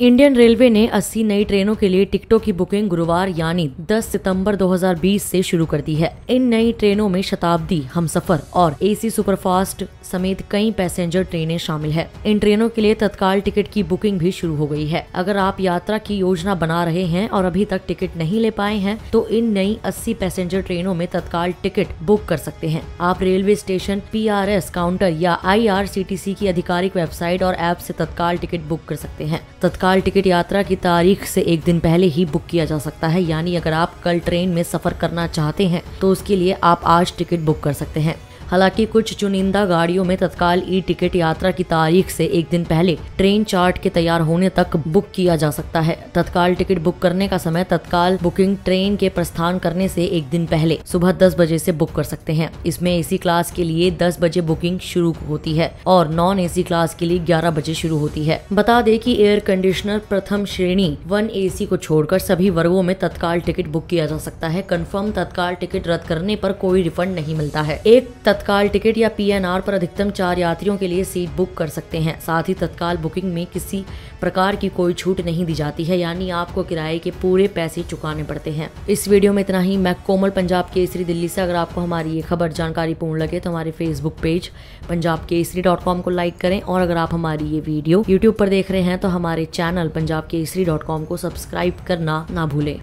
Indian railway ने 80 नई ट्रेनों के लिए टिकटों की बुकिंग गुरुवार यानी 10 सितंबर 2020 से शुरू कर दी है। इन नई ट्रेनों में शताब्दी, हमसफर और एसी सुपरफास्ट समेत कई पैसेंजर ट्रेनें शामिल है। इन ट्रेनों के लिए तत्काल टिकट की बुकिंग भी शुरू हो गई है। अगर आप यात्रा की योजना बना रहे हैं और अभी तक टिकट नहीं ले पाए हैं तो इन नई 80 पैसेंजर ट्रेनों में तत्काल टिकट बुक कर सकते हैं। आप रेलवे स्टेशन पीआरएस काउंटर या आईआरसीटीसी की आधिकारिक वेबसाइट और ऐप ऐसी तत्काल टिकट बुक कर सकते हैं। तत्काल तत्काल टिकट यात्रा की तारीख से एक दिन पहले ही बुक किया जा सकता है। यानी अगर आप कल ट्रेन में सफ़र करना चाहते हैं तो उसके लिए आप आज टिकट बुक कर सकते हैं। हालाँकि कुछ चुनिंदा गाड़ियों में तत्काल ई टिकट यात्रा की तारीख से एक दिन पहले ट्रेन चार्ट के तैयार होने तक बुक किया जा सकता है। तत्काल टिकट बुक करने का समय तत्काल बुकिंग ट्रेन के प्रस्थान करने से एक दिन पहले सुबह दस बजे से बुक कर सकते हैं। इसमें एसी क्लास के लिए दस बजे बुकिंग शुरू होती है और नॉन एसी क्लास के लिए ग्यारह बजे शुरू होती है। बता दें कि एयर कंडीशनर प्रथम श्रेणी वन एसी को छोड़कर सभी वर्गों में तत्काल टिकट बुक किया जा सकता है। कन्फर्म तत्काल टिकट रद्द करने पर कोई रिफंड नहीं मिलता है। एक तत्काल टिकट या पीएनआर पर अधिकतम चार यात्रियों के लिए सीट बुक कर सकते हैं। साथ ही तत्काल बुकिंग में किसी प्रकार की कोई छूट नहीं दी जाती है, यानी आपको किराए के पूरे पैसे चुकाने पड़ते हैं। इस वीडियो में इतना ही। मैं कोमल, पंजाब केसरी, दिल्ली से। अगर आपको हमारी ये खबर जानकारी पूर्ण लगे तो हमारे Facebook page Punjab Kesari dot com को लाइक करें। और अगर आप हमारी ये वीडियो यूट्यूब पर देख रहे हैं तो हमारे channel Punjab Kesari dot com को सब्सक्राइब करना ना भूलें।